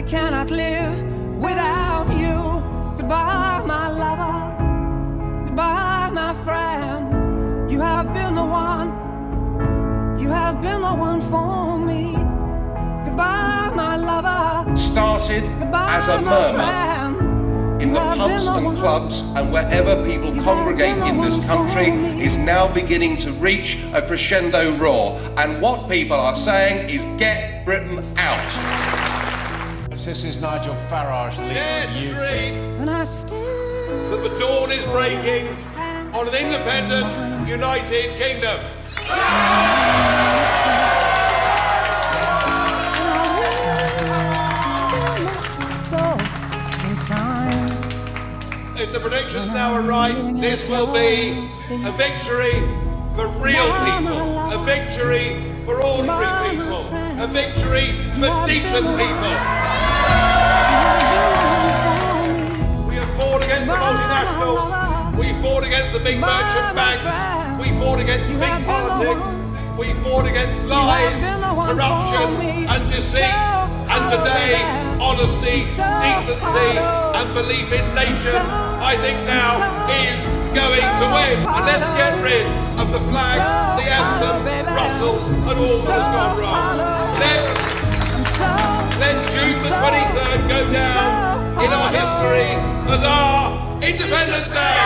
I cannot live without you. Goodbye, my lover. Goodbye, my friend. You have been the one. You have been the one for me. Goodbye, my lover. Started Goodbye, as a murmur friend. in the pubs the and clubs and wherever people You congregate in this country is now beginning to reach a crescendo roar. And what people are saying is get Britain out. This is Nigel Farage, leader Dare of to UKIP. dream And I still that the dawn is breaking on an independent, united kingdom. If the predictions now are right, this will be a victory for real people, a victory for ordinary people, a victory for decent people. Against the big merchant banks. We fought against big politics. We fought against lies, corruption, and deceit. And today, honesty, decency, and belief in nation, I think now is going to win. And let's get rid of the flag, the anthem, Brussels, and all that has gone wrong. Let's let June the 23rd go down in our history as our Independence Day.